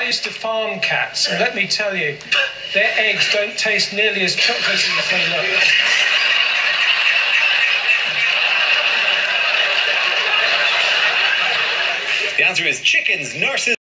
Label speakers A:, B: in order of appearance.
A: I used to farm cats, and let me tell you, their eggs don't taste nearly as chocolatey as they look.
B: The answer is chickens, nurses.